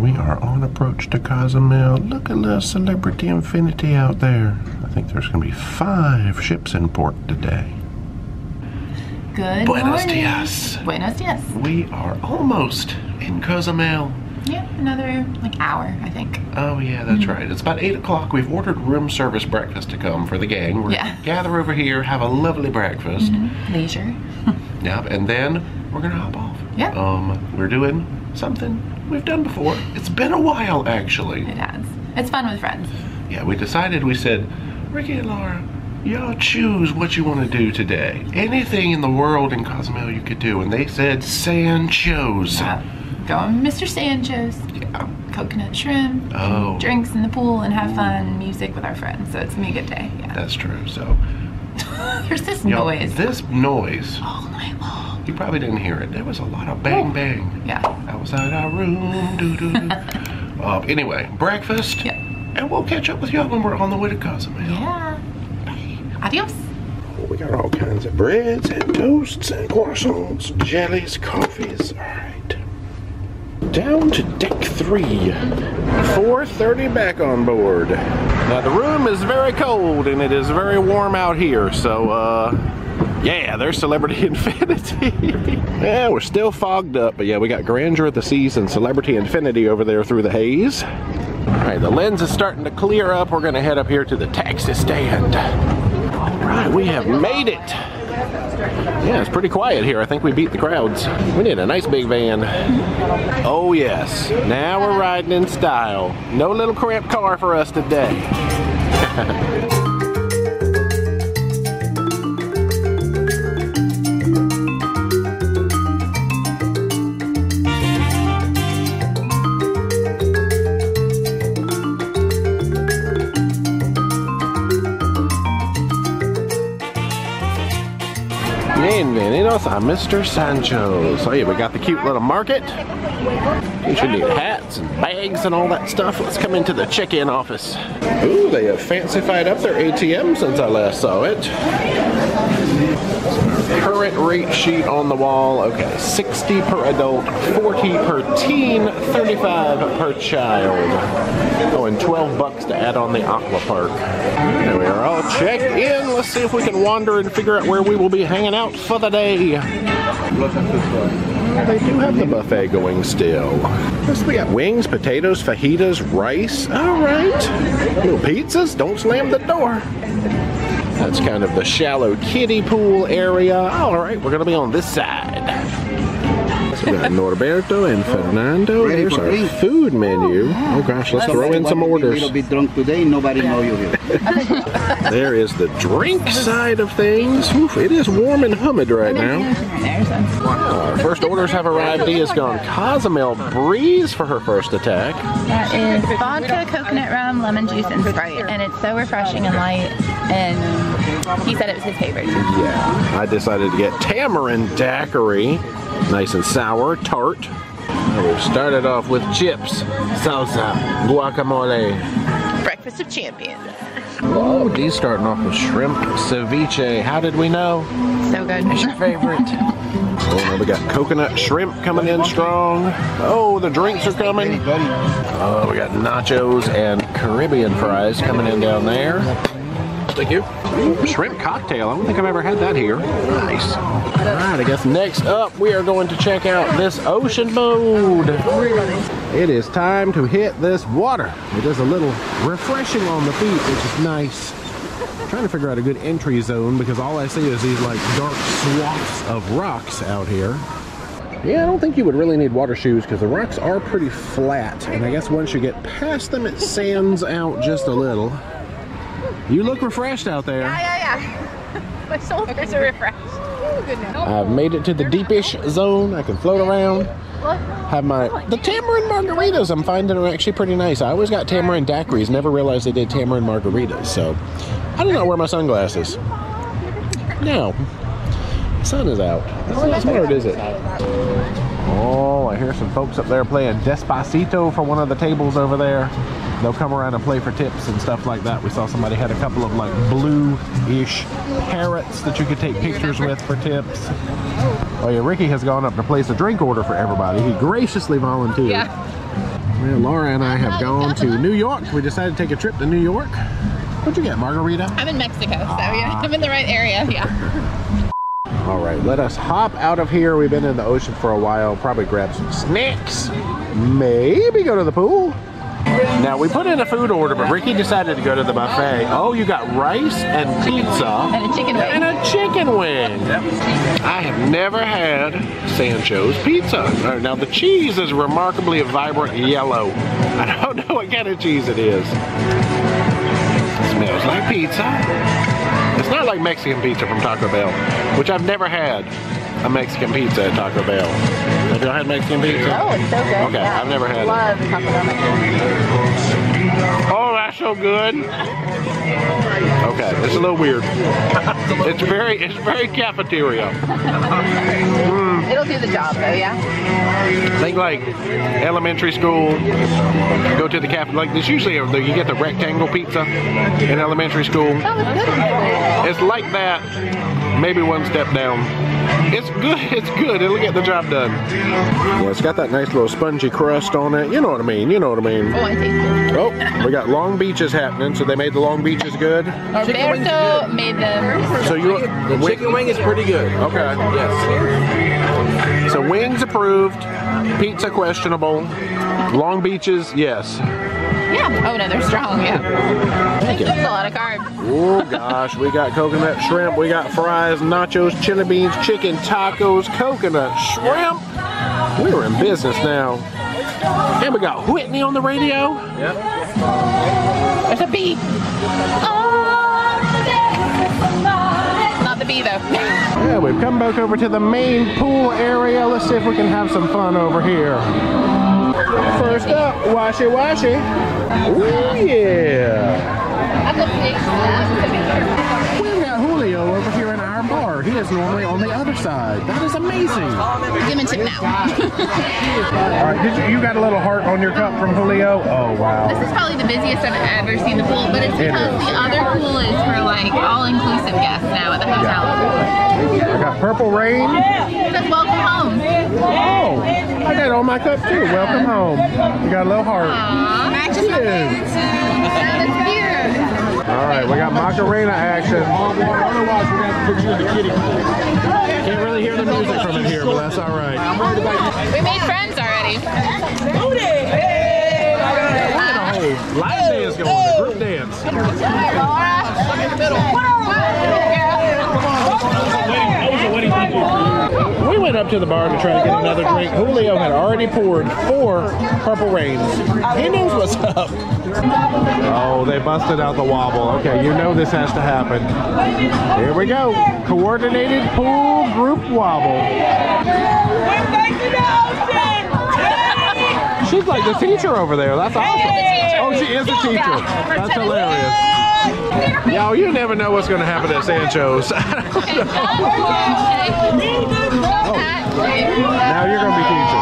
We are on approach to Cozumel. Look at the Celebrity Infinity out there. I think there's going to be five ships in port today. Good Buenos morning. dias. Buenos dias. We are almost in Cozumel. Yeah, another like hour, I think. Oh yeah, that's right. It's about eight o'clock. We've ordered room service breakfast to come for the gang. We're Yeah. gonna gather over here, have a lovely breakfast. Leisure. Yep, and then we're gonna hop off. Yeah. Um, we're doing something we've done before. It's been a while, actually. It has. It's fun with friends. Yeah, we decided. We said, Ricky and Laura, y'all choose what you want to do today. Anything in the world in Cozumel you could do, and they said Sancho's. Yeah. Go on Mr. Sancho's. Yeah. Coconut shrimp. Oh. Drinks in the pool and have fun. Music with our friends. So it's gonna be a good day. Yeah. That's true. So, There's this noise this noise, long. You probably didn't hear it. There was a lot of bang bang. Yeah. outside our room. Doo doo doo. uh, anyway, breakfast. Yep. And we'll catch up with y'all when we're on the way to Cozumel. Yeah. Adios. We got all kinds of breads and toasts and croissants, jellies, coffees. All right. Down to deck three. 4.30 back on board. Now the room is very cold and it is very warm out here, so uh, yeah, there's Celebrity Infinity. yeah, we're still fogged up, but yeah, we got Grandeur of the Seas and Celebrity Infinity over there through the haze. All right, the lens is starting to clear up. We're gonna head up here to the taxi stand. All right, we have made it. Yeah, it's pretty quiet here. I think we beat the crowds. We need a nice big van. Oh yes, now we're riding in style. No little cramped car for us today. Bienvenidos a Mr. Sancho. So yeah, we got the cute little market. You should need hats and bags and all that stuff. Let's come into the check-in office. Ooh, they have fancified up their ATM since I last saw it. Current rate sheet on the wall. Okay, 60 per adult, 40 per teen, 35 per child. Oh, and 12 bucks to add on the aqua park. There we are all checked in. Let's see if we can wander and figure out where we will be hanging out for the day. They do have the buffet going still. Yes, we got wings, potatoes, fajitas, rice. All right. Little pizzas. Don't slam the door. That's kind of the shallow kiddie pool area. All right, we're gonna be on this side. So we got Norberto and Fernando. Ready There's our drink? food menu. Oh gosh, let's throw in some A orders. little bit drunk today, nobody know you here. There is the drink side of things. Oof, it is warm and humid right now. Our first orders have arrived. Dee's gone Cozumel Breeze for her first attack. That is vodka, coconut rum, lemon juice, and Sprite. And it's so refreshing and light. And he said it was his favorite. Yeah, I decided to get tamarind daiquiri. Nice and sour, tart. We've started off with chips, salsa, guacamole. Breakfast of champions. Oh, Dee's starting off with shrimp ceviche. How did we know? So good. It's your favorite. Oh, now we got coconut shrimp coming in strong. Oh, the drinks are coming. Oh, we got nachos and Caribbean fries coming in down there. Thank you. Shrimp cocktail. I don't think I've ever had that here. Nice. All right, I guess next up we are going to check out this ocean mode. It is time to hit this water. It is a little refreshing on the feet, which is nice. Trying to figure out a good entry zone because all I see is these like dark swaths of rocks out here. Yeah, I don't think you would really need water shoes because the rocks are pretty flat. And I guess once you get past them, it sands out just a little. You look refreshed out there. Yeah, yeah. Yeah. My shoulders are refreshed. I've made it to the deepish zone. I can float around. Have my the tamarind margaritas. I'm finding are actually pretty nice. I always got tamarind daiquiris. Never realized they did tamarind margaritas. So I don't know where my sunglasses. No, sun is out. That's not smart, is it? Oh, I hear some folks up there playing Despacito for one of the tables over there. They'll come around and play for tips and stuff like that. We saw somebody had a couple of like blue-ish parrots that you could take pictures with for tips. Oh yeah, Ricky has gone up to place a drink order for everybody. He graciously volunteered. Yeah. Well, Laura and I have gone to New York. We decided to take a trip to New York. What'd you get, margarita? I'm in Mexico, so yeah, I'm in the right area. Yeah. All right, let us hop out of here. We've been in the ocean for a while. Probably grab some snacks. Maybe go to the pool. Now, we put in a food order, but Ricky decided to go to the buffet. Oh, you got rice and pizza. And a chicken wing. And a chicken wing. I have never had Sancho's pizza. Now, the cheese is remarkably a vibrant yellow. I don't know what kind of cheese it is. smells like pizza. It's not like Mexican pizza from Taco Bell, which I've never had a Mexican pizza at Taco Bell. Have y'all had Mexican pizza? Oh, it's so good. Okay, yeah. I've never had it. Love Taco Bell Mexican. Oh, that's so good. Okay, it's a little weird. It's very, it's very cafeteria. Mm. It'll do the job though, yeah. Think like elementary school. Go to the cafe. Like there's usually a, you get the rectangle pizza in elementary school. That was good. It's like that, maybe one step down. It's good, it's good, it'll get the job done. Yeah, it's got that nice little spongy crust on it. You know what I mean, you know what I mean. Oh, I taste it. Oh, we got long beaches happening, so they made the long beaches good. Roberto made them. So you, The chicken wing is pretty good. okay. Yes. So wings approved, pizza questionable, long beaches, yes. Yeah. Oh no, they're strong. Yeah. Thank you. That's a lot of carbs. Oh gosh, we got coconut shrimp, we got fries, nachos, chili beans, chicken tacos, coconut shrimp. We're in business now. And we got Whitney on the radio. Yep. There's a bee. Not the bee though. Yeah, we've come back over to the main pool area. Let's see if we can have some fun over here. First up, washy washy. Oh yeah. We've got Julio over here in our bar. He is normally on the other side. That is amazing. Give him a tip now. All right, did you, you got a little heart on your cup from Julio? Oh wow. This is probably the busiest I've ever seen the pool, but it's because is. the other pool is for like all-inclusive guests now at the hotel. I got purple rain. It says welcome home. Oh, I got it on my cup too. Welcome home. You got a little heart. Aww. Matches my Yeah. That is cute. All right, we got Macarena action. Can't really hear the music from in here, but that's all right. We made friends already. Oh, line dance going, a group dance. We went up to the bar to try to get another drink. Julio had already poured four Purple Rains. He knows what's up. Oh, they busted out the wobble. Okay, you know this has to happen. Here we go. Coordinated pool group wobble. She's like the teacher over there. That's awesome. Oh, she is a teacher. That's hilarious. Y'all, you never know what's going to happen at Sancho's. now you're going to be teaching.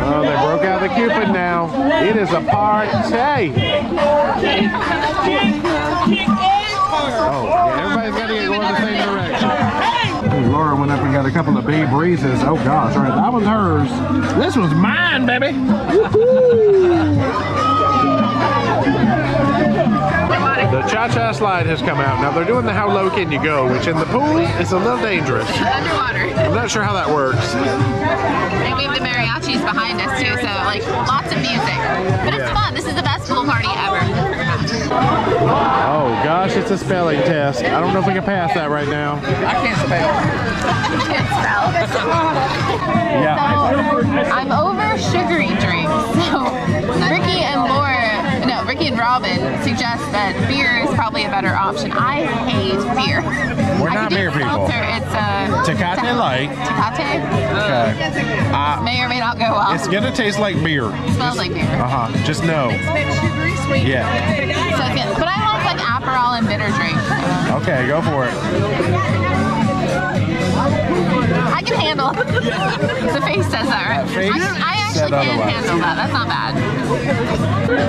Oh, they broke out the Cupid now. It is a party. Oh, yeah, everybody's got to get going the same direction. Laura went up and got a couple of Bay Breezes. Oh gosh, all right, that one's hers. This one's mine, baby. The cha-cha slide has come out. Now they're doing the how low can you go, which in the pool is a little dangerous. Underwater. I'm not sure how that works. And we have the mariachis behind us too, so like lots of music. But it's Yeah. fun. This is the best pool party ever. Oh gosh, it's a spelling test. I don't know if we can pass that right now. I can't spell. Can't spell. Yeah. So I'm over sugary drinks. So Ricky and Laura, no, Ricky and Robin suggest that beer is probably a better option. I hate beer. We're I not could do beer people. seltzer. It's a Tecate Light. Tecate. Okay. Uh, May or may not go well. it's gonna taste like beer. smells like beer. Uh huh. Just know. It's sugary sweet. Yeah. So it's good. But I like like Aperol and bitter drinks. Okay, go for it. I can handle. the face says that, right? face I, I said can otherwise. handle that. That's not bad.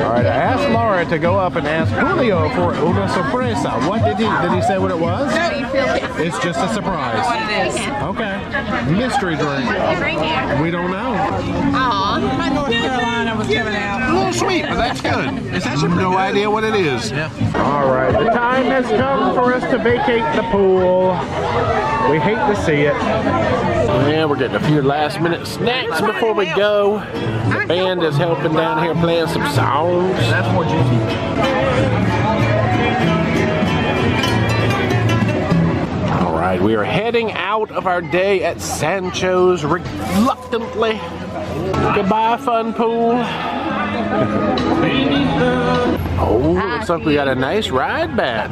All right, I asked Laura to go up and ask Julio for una sorpresa. What did he, did he say what it was? It's just a surprise. Okay. Mystery drink. We don't know. Aw. My North Carolina was coming out. A little sweet, but that's good. It's actually no idea what it is. Yeah. All right, the time has come for us to vacate the pool. We hate to see it. Yeah, we're getting a few last minute snacks before we go. The band is helping down here playing some songs. That's more juicy. All right, we are heading out of our day at Sancho's reluctantly. Goodbye, fun pool. oh, looks like we got a nice ride back.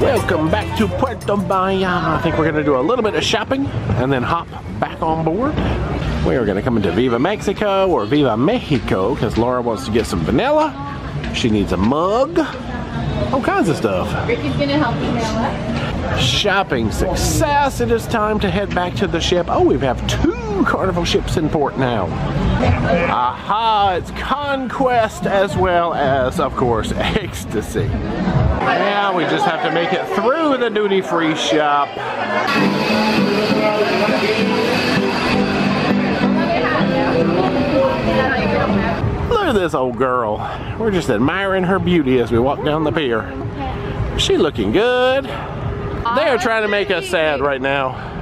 Welcome back to Puerto Vallarta. I think we're going to do a little bit of shopping and then hop back on board. We are going to come into Viva Mexico or Viva Mexico because Laura wants to get some vanilla. She needs a mug. All kinds of stuff. Ricky's gonna help you now. Shopping success. It is time to head back to the ship. Oh, we have two carnival ships in port now. Aha, it's Conquest as well as, of course, Ecstasy. Now we just have to make it through the duty free shop. Look at this old girl. We're just admiring her beauty as we walk down the pier. She looking good. They are trying to make us sad right. Now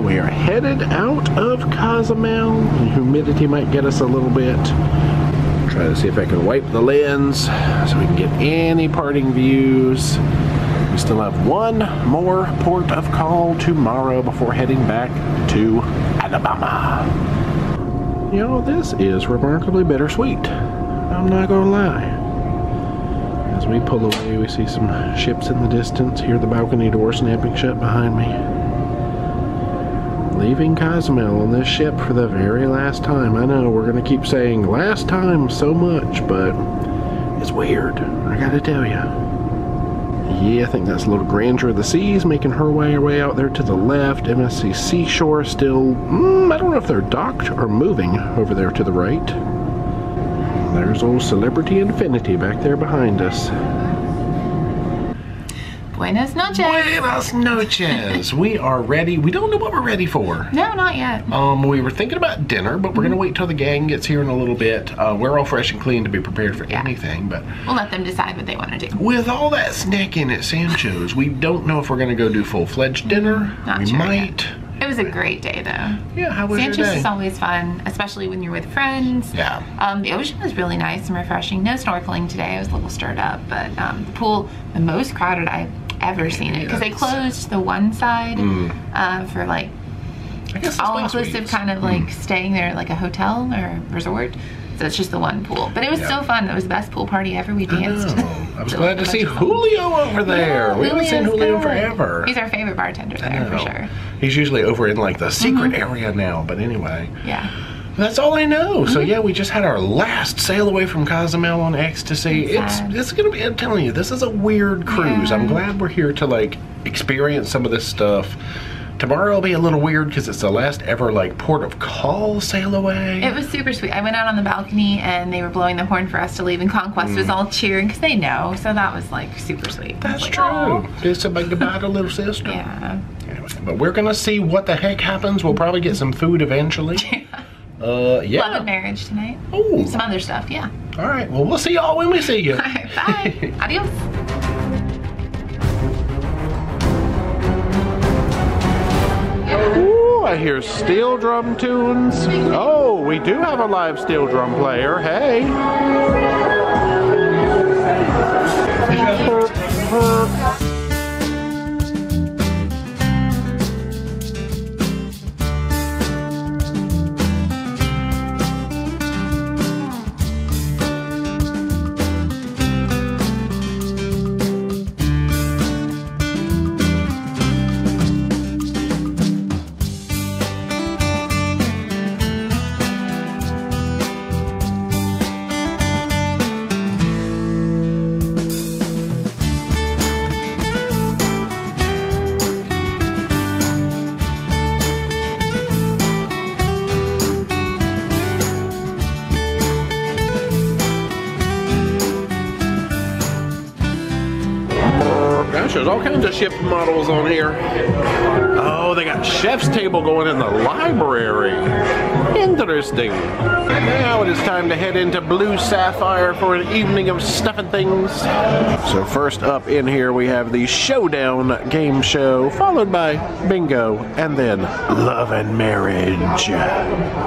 we are headed out of Cozumel. The humidity might get us a little bit. Try to see if I can wipe the lens so we can get any parting views. We still have one more port of call tomorrow before heading back to Alabama. You know, this is remarkably bittersweet. I'm not gonna lie. As we pull away, we see some ships in the distance, hear the balcony door snapping shut behind me. Leaving Cozumel on this ship for the very last time. I know we're gonna keep saying last time so much, but it's weird. I gotta tell you. Yeah, I think that's a little Grandeur of the Seas making her way way out there to the left. MSC Seashore still, mm, I don't know if they're docked or moving over there to the right. There's old Celebrity Infinity back there behind us. Buenas noches. Buenas noches. we are ready. We don't know what we're ready for. No, not yet. Um, we were thinking about dinner, but we're gonna wait till the gang gets here in a little bit. Uh, we're all fresh and clean to be prepared for Yeah. anything, but We'll let them decide what they want to do. with all that snacking at Sancho's, we don't know if we're gonna go do full-fledged dinner. Not we sure might. It was a great day though. Yeah, how was Sancho's your day? is always fun, especially when you're with friends. Yeah. Um, the ocean was really nice and refreshing. No snorkeling today. I was a little stirred up, but um, the pool, the most crowded I've ever seen it because they closed the one side Mm. uh, for like I all inclusive kind of like staying there like a hotel or resort. So it's just the one pool, but it was Yeah. so fun. It was the best pool party ever. We danced. know. I was glad to see bunch of fun. Julio over there. we haven't seen Julio good. forever. He's our favorite bartender there for sure. He's usually over in like the secret Mm-hmm. area now, but anyway. Yeah. That's all I know. Mm-hmm. So yeah, we just had our last sail away from Cozumel on ecstasy. It's it's gonna be. I'm telling you, this is a weird cruise. Yeah. I'm glad we're here to like experience some of this stuff. Tomorrow will be a little weird because it's the last ever like port of call sail away. It was super sweet. I went out on the balcony and they were blowing the horn for us to leave, and Conquest was all cheering because they know. So that was like super sweet. Mm. That's like, true. "Aw." Just a big goodbye to little sister. Yeah. Anyway, but we're gonna see what the heck happens. We'll probably get some food eventually. Uh, yeah. Love and marriage tonight. Oh, Some other stuff. Yeah. all right. Well, we'll see y'all when we see you. All right. Bye. Adios. Ooh, I hear steel drum tunes. Oh, we do have a live steel drum player. Hey. Ship models on here. Oh, they got chef's table going in the library. Interesting. It is time to head into Blue Sapphire for an evening of stuffing things. So first up in here we have the Showdown game show, followed by Bingo, and then Love and Marriage.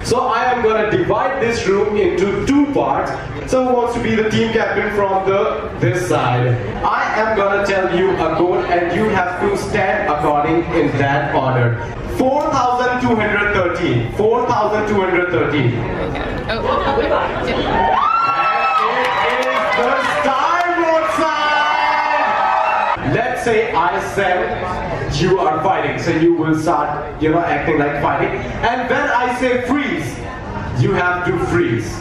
So I am gonna divide this room into two parts. So who wants to be the team captain from the this side? I am gonna tell you a code and you have to stand according in that order. 4,213. 4,213. Oh, oh. Yeah. Let's say I said you are fighting, so you will start, you know, acting like fighting. And when I say freeze, you have to freeze.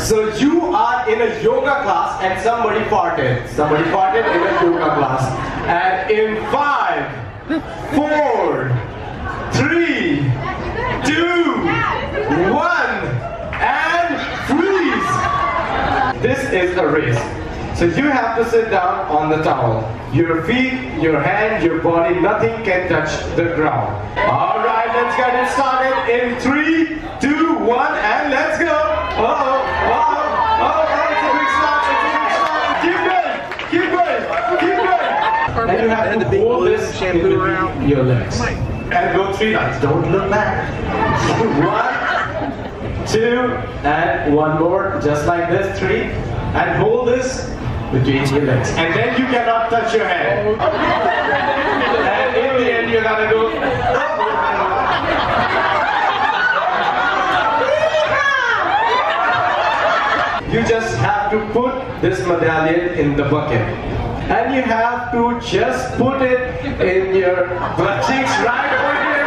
So you are in a yoga class and somebody farted. Somebody farted in a yoga class. And in five, four, three, two, one, and freeze. This is a race. So you have to sit down on the towel. Your feet, your hand, your body, nothing can touch the ground. All right, let's get it started in three, two, one, and let's go. Uh oh, uh oh, uh oh, big start. Keep going, keep going, keep going. And you have to hold this in between your legs. And go three times. Don't look back. One, two, and one more, just like this, three, and hold this between your legs. And then you cannot touch your head. And in the end, you're gonna go. You just have to put this medallion in the bucket. And you have to just put it in your butt cheeks right over here.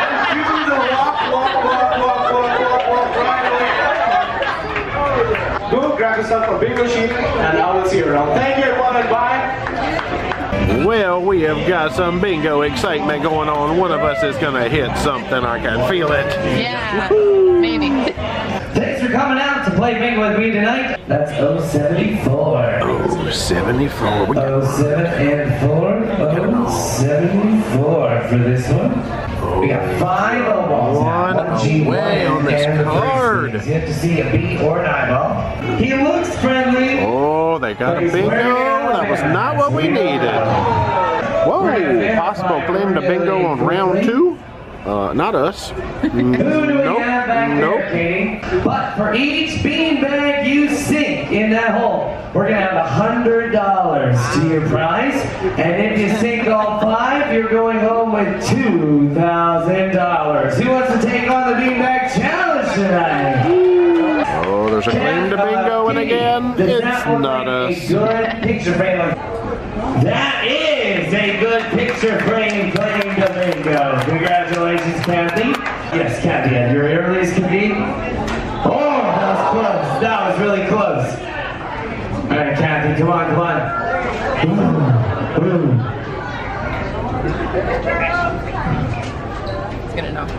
And you do the walk, walk, walk, walk, walk, walk, walk right away. Go grab yourself a bingo sheet and I will see you around. Thank you everyone and bye. Well, we have got some bingo excitement going on. One of us is gonna hit something. I can feel it. Yeah, maybe. Thanks for coming out to play bingo with me tonight. That's 074. Oh, 74. We got 07 and 4. 074 for this one. We got five O balls One. One away on this and the three card. You have to see a B or an eyeball. He looks friendly. Oh, they got a bingo. That was not what we needed. Whoa, possible claim to bingo on round two. Uh, not us. Who do we Nope, have back nope. there, Katie? But for each beanbag you sink in that hole, we're gonna have a hundred dollars to your prize. And if you sink all five, you're going home with two thousand dollars. Who wants to take on the beanbag challenge tonight? Oh, there's a claim to bingo, and again, it's not us. A good picture frame. That is a good picture frame claim to bingo. Congratulations, Kathy. Yes, Kathy, at your earliest convenience. Oh, that was close. That was really close. All right, Kathy, come on, come on. Ooh, ooh. It's good enough.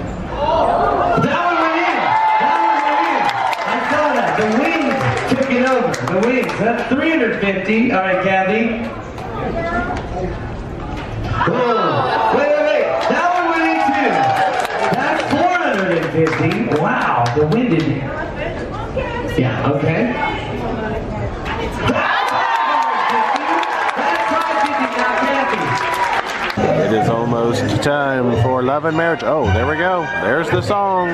That one went in. That one went in. I saw that. The wings took it over. The wings. That's 350. All right, Kathy. Whoa. Wait, wait, wait. That one went in too. That's 450. Wow. The wind did Yeah, okay. That's 550. That's 550. Now, Kathy. It is almost time for love and marriage. Oh, there we go. There's the song.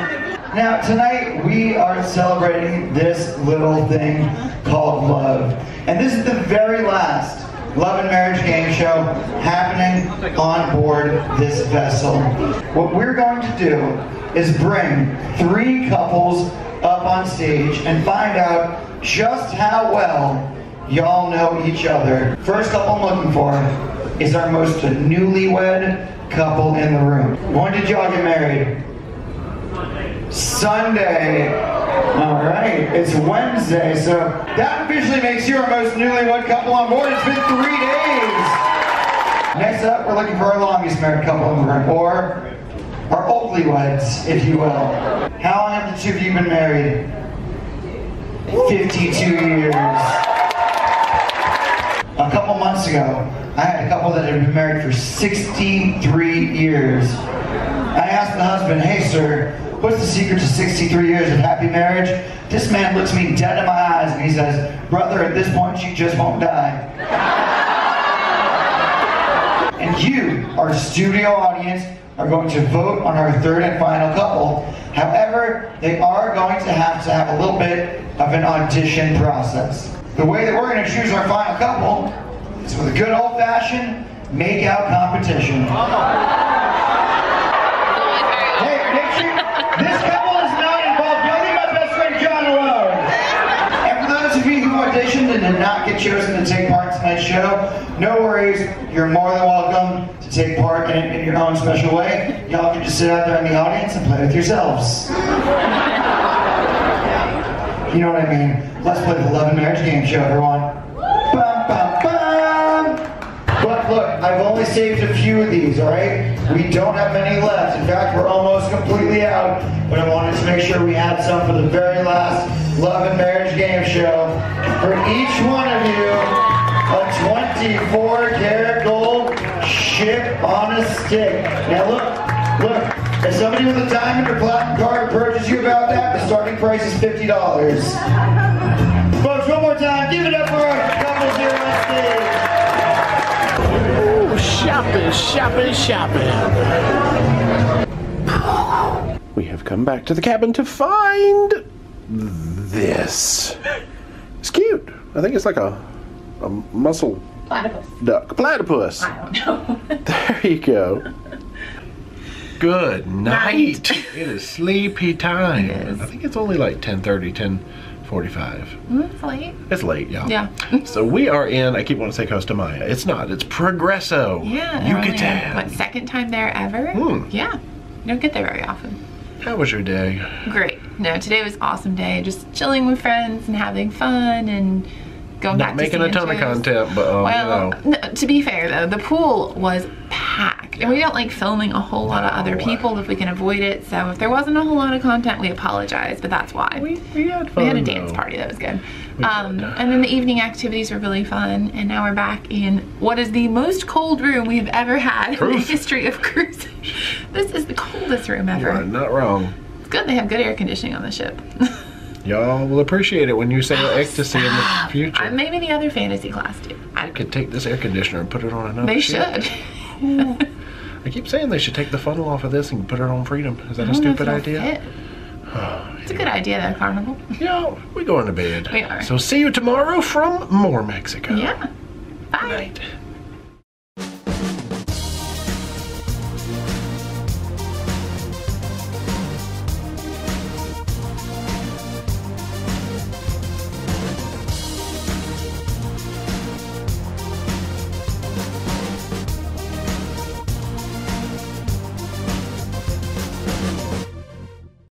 Now, tonight we are celebrating this little thing called love. And this is the very last love and marriage game show happening on board this vessel. What we're going to do is bring three couples up on stage and find out just how well y'all know each other. First couple I'm looking for is our most newlywed couple in the room. When did y'all get married? Sunday. All right, it's Wednesday, so that officially makes you our most newlywed couple on board. It's been three days. Next up, we're looking for our longest married couple in the room, or our oldly weds, if you will. How long have the two of you been married? 52 years. A couple months ago, I had a couple that had been married for 63 years. The husband, hey sir, what's the secret to 63 years of happy marriage? This man looks me dead in my eyes and he says, brother, at this point you just won't die. And you, our studio audience, are going to vote on our third and final couple. However, they are going to have to have a little bit of an audition process. The way that we're going to choose our final couple is with a good old-fashioned make-out competition. Uh-huh. Hey, make sure this couple is not involved. Only my best friend John alone. And for those and did not get chosen to take part in tonight's show, no worries. You're more than welcome to take part in it in your own special way. Y'all can just sit out there in the audience and play with yourselves. You know what I mean? Let's play the Love and Marriage Game Show, everyone. Bum, bum, bum. But look, I've only saved a few of these, all right? We don't have many left. In fact, we're almost completely out. But I wanted to make sure we had some for the very last Love and Marriage Game Show. For each one of you, a 24 karat gold ship on a stick. Now look, look. If somebody with a diamond or platinum card approaches you about that, the starting price is $50. Folks, one more time, give it up for our couples here on stage. Ooh, shopping, shopping, shopping. We have come back to the cabin to find this. It's cute. I think it's like a, a muscle Platypus. duck. Platypus. I don't know. There you go. Good night. it is sleepy time. Is. I think it's only like 10:30, 10:45. Mm, it's late. It's late, y'all. Yeah. so we are in. I keep wanting to say Costa Maya. It's not. It's Progreso. Yeah. Yucatan. What, second time there ever? Hmm. Yeah. You don't get there very often. How was your day? Great. No, today was awesome day. Just chilling with friends and having fun and going back to Not making to a ton of content, but um, Well, you know. no, to be fair though, the pool was packed, and we don't like filming a whole lot of other No. people if we can avoid it. So if there wasn't a whole lot of content, we apologize, but that's why. We, we had fun. We had a dance though. party that was good. Um, and then the evening activities were really fun. And now we're back in what is the most cold room we've ever had in the history of cruising. this is the coldest room ever. are not wrong. It's good they have good air conditioning on the ship. Y'all will appreciate it when you sail ecstasy in the future. Uh, maybe the other fantasy class too. I, could take this air conditioner and put it on another they ship. should. I keep saying they should take the funnel off of this and put it on Freedom. Is that a stupid idea? fit. It's a good idea though, Carnival. Yeah, we're going to bed. We are. So see you tomorrow from more Mexico. Yeah. Bye. Night.